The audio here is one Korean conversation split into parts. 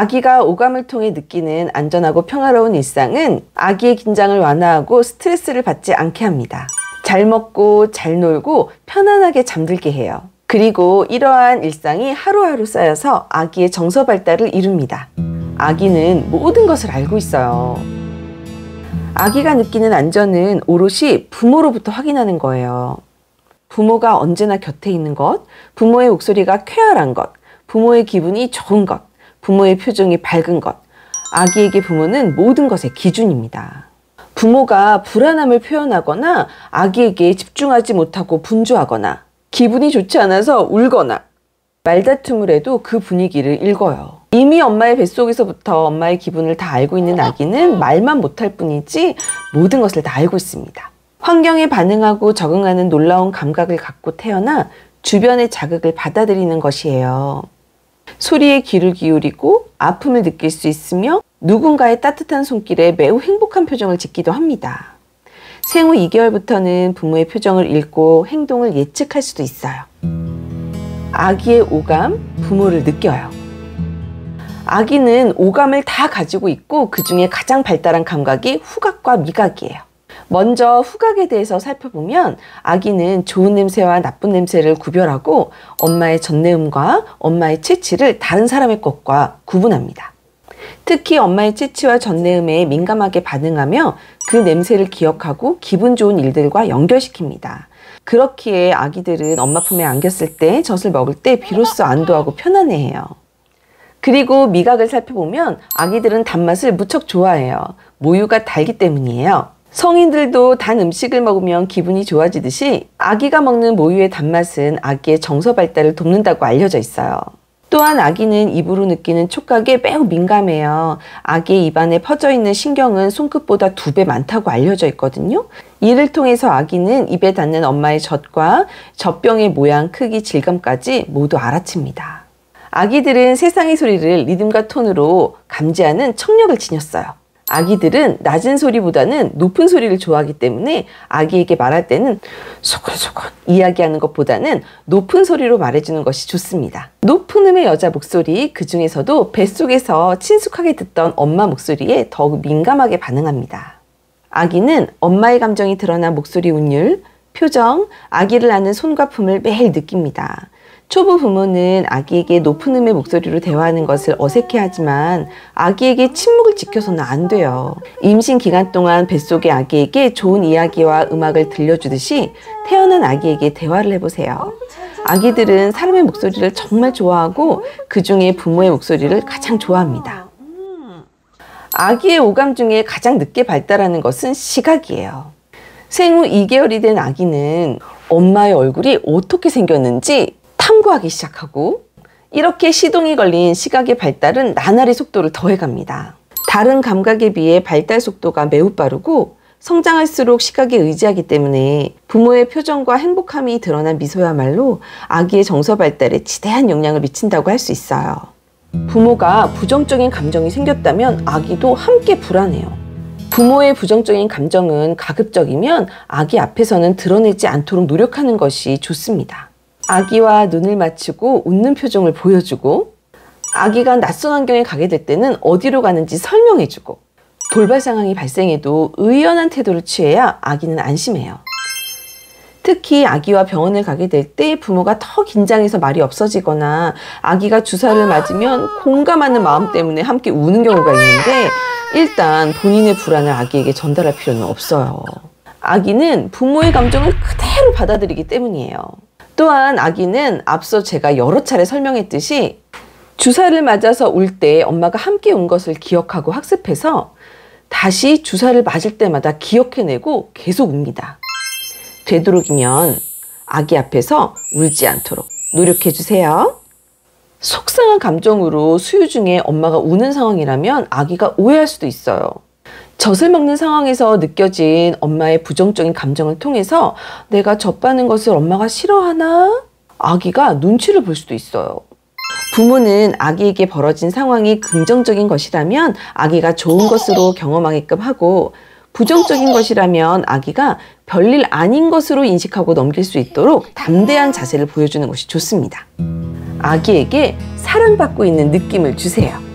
아기가 오감을 통해 느끼는 안전하고 평화로운 일상은 아기의 긴장을 완화하고 스트레스를 받지 않게 합니다. 잘 먹고 잘 놀고 편안하게 잠들게 해요. 그리고 이러한 일상이 하루하루 쌓여서 아기의 정서 발달을 이룹니다. 아기는 모든 것을 알고 있어요. 아기가 느끼는 안전은 오롯이 부모로부터 확인하는 거예요. 부모가 언제나 곁에 있는 것, 부모의 목소리가 쾌활한 것, 부모의 기분이 좋은 것, 부모의 표정이 밝은 것. 아기에게 부모는 모든 것의 기준입니다. 부모가 불안함을 표현하거나 아기에게 집중하지 못하고 분주하거나 기분이 좋지 않아서 울거나 말다툼을 해도 그 분위기를 읽어요. 이미 엄마의 뱃속에서부터 엄마의 기분을 다 알고 있는 아기는 말만 못할 뿐이지 모든 것을 다 알고 있습니다. 환경에 반응하고 적응하는 놀라운 감각을 갖고 태어나 주변의 자극을 받아들이는 것이에요. 소리에 귀를 기울이고 아픔을 느낄 수 있으며 누군가의 따뜻한 손길에 매우 행복한 표정을 짓기도 합니다. 생후 2개월부터는 부모의 표정을 읽고 행동을 예측할 수도 있어요. 아기의 오감, 부모를 느껴요. 아기는 오감을 다 가지고 있고 그 중에 가장 발달한 감각이 후각과 미각이에요. 먼저 후각에 대해서 살펴보면 아기는 좋은 냄새와 나쁜 냄새를 구별하고 엄마의 전내음과 엄마의 채취를 다른 사람의 것과 구분합니다. 특히 엄마의 채취와 전내음에 민감하게 반응하며 그 냄새를 기억하고 기분 좋은 일들과 연결시킵니다. 그렇기에 아기들은 엄마 품에 안겼을 때 젖을 먹을 때 비로소 안도하고 편안해해요. 그리고 미각을 살펴보면 아기들은 단맛을 무척 좋아해요. 모유가 달기 때문이에요. 성인들도 단 음식을 먹으면 기분이 좋아지듯이 아기가 먹는 모유의 단맛은 아기의 정서 발달을 돕는다고 알려져 있어요. 또한 아기는 입으로 느끼는 촉각에 매우 민감해요. 아기의 입안에 퍼져 있는 신경은 손끝보다 두 배 많다고 알려져 있거든요. 이를 통해서 아기는 입에 닿는 엄마의 젖과 젖병의 모양, 크기, 질감까지 모두 알아챕니다. 아기들은 세상의 소리를 리듬과 톤으로 감지하는 청력을 지녔어요. 아기들은 낮은 소리보다는 높은 소리를 좋아하기 때문에 아기에게 말할 때는 소곤소곤 이야기하는 것보다는 높은 소리로 말해주는 것이 좋습니다. 높은 음의 여자 목소리, 그 중에서도 뱃속에서 친숙하게 듣던 엄마 목소리에 더욱 민감하게 반응합니다. 아기는 엄마의 감정이 드러난 목소리 운율, 표정, 아기를 아는 손과 품을 매일 느낍니다. 초보 부모는 아기에게 높은 음의 목소리로 대화하는 것을 어색해하지만 아기에게 침묵을 지켜서는 안 돼요. 임신 기간 동안 뱃속의 아기에게 좋은 이야기와 음악을 들려주듯이 태어난 아기에게 대화를 해보세요. 아기들은 사람의 목소리를 정말 좋아하고 그 중에 부모의 목소리를 가장 좋아합니다. 아기의 오감 중에 가장 늦게 발달하는 것은 시각이에요. 생후 2개월이 된 아기는 엄마의 얼굴이 어떻게 생겼는지 탐구하기 시작하고 이렇게 시동이 걸린 시각의 발달은 나날이 속도를 더해갑니다. 다른 감각에 비해 발달 속도가 매우 빠르고 성장할수록 시각에 의지하기 때문에 부모의 표정과 행복함이 드러난 미소야말로 아기의 정서 발달에 지대한 영향을 미친다고 할 수 있어요. 부모가 부정적인 감정이 생겼다면 아기도 함께 불안해요. 부모의 부정적인 감정은 가급적이면 아기 앞에서는 드러내지 않도록 노력하는 것이 좋습니다. 아기와 눈을 맞추고 웃는 표정을 보여주고 아기가 낯선 환경에 가게 될 때는 어디로 가는지 설명해주고 돌발 상황이 발생해도 의연한 태도를 취해야 아기는 안심해요. 특히 아기와 병원을 가게 될 때 부모가 더 긴장해서 말이 없어지거나 아기가 주사를 맞으면 공감하는 마음 때문에 함께 우는 경우가 있는데 일단 본인의 불안을 아기에게 전달할 필요는 없어요. 아기는 부모의 감정을 그대로 받아들이기 때문이에요. 또한 아기는 앞서 제가 여러 차례 설명했듯이 주사를 맞아서 울 때 엄마가 함께 운 것을 기억하고 학습해서 다시 주사를 맞을 때마다 기억해내고 계속 웁니다. 되도록이면 아기 앞에서 울지 않도록 노력해 주세요. 속상한 감정으로 수유 중에 엄마가 우는 상황이라면 아기가 오해할 수도 있어요. 젖을 먹는 상황에서 느껴진 엄마의 부정적인 감정을 통해서 내가 젖 빠는 것을 엄마가 싫어하나? 아기가 눈치를 볼 수도 있어요. 부모는 아기에게 벌어진 상황이 긍정적인 것이라면 아기가 좋은 것으로 경험하게끔 하고 부정적인 것이라면 아기가 별일 아닌 것으로 인식하고 넘길 수 있도록 담대한 자세를 보여주는 것이 좋습니다. 아기에게 사랑받고 있는 느낌을 주세요.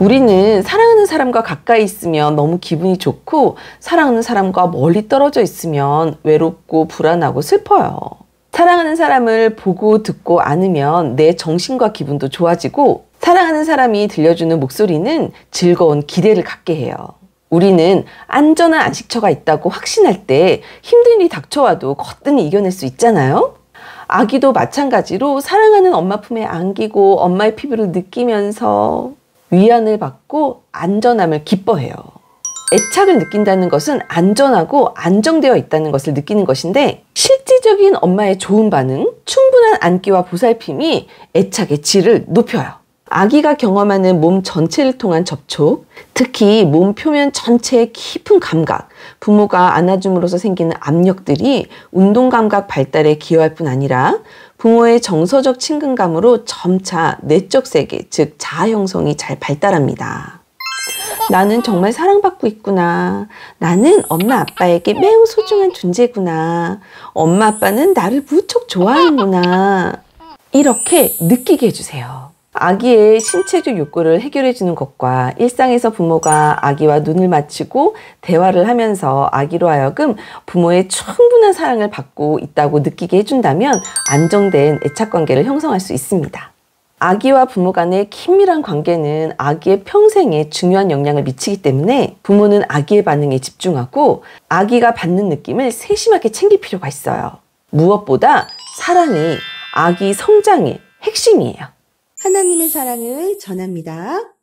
우리는 사랑하는 사람과 가까이 있으면 너무 기분이 좋고 사랑하는 사람과 멀리 떨어져 있으면 외롭고 불안하고 슬퍼요. 사랑하는 사람을 보고 듣고 안으면 내 정신과 기분도 좋아지고 사랑하는 사람이 들려주는 목소리는 즐거운 기대를 갖게 해요. 우리는 안전한 안식처가 있다고 확신할 때 힘든 일이 닥쳐와도 거뜬히 이겨낼 수 있잖아요? 아기도 마찬가지로 사랑하는 엄마 품에 안기고 엄마의 피부를 느끼면서 위안을 받고 안전함을 기뻐해요. 애착을 느낀다는 것은 안전하고 안정되어 있다는 것을 느끼는 것인데 실질적인 엄마의 좋은 반응, 충분한 안기와 보살핌이 애착의 질을 높여요. 아기가 경험하는 몸 전체를 통한 접촉, 특히 몸 표면 전체의 깊은 감각, 부모가 안아줌으로써 생기는 압력들이 운동 감각 발달에 기여할 뿐 아니라 부모의 정서적 친근감으로 점차 내적 세계, 즉 자아 형성이 잘 발달합니다. 나는 정말 사랑받고 있구나. 나는 엄마 아빠에게 매우 소중한 존재구나. 엄마 아빠는 나를 무척 좋아하는구나. 이렇게 느끼게 해주세요. 아기의 신체적 욕구를 해결해 주는 것과 일상에서 부모가 아기와 눈을 맞추고 대화를 하면서 아기로 하여금 부모의 충분한 사랑을 받고 있다고 느끼게 해준다면 안정된 애착 관계를 형성할 수 있습니다. 아기와 부모 간의 긴밀한 관계는 아기의 평생에 중요한 영향을 미치기 때문에 부모는 아기의 반응에 집중하고 아기가 받는 느낌을 세심하게 챙길 필요가 있어요. 무엇보다 사랑이 아기 성장의 핵심이에요. 하나님의 사랑을 전합니다.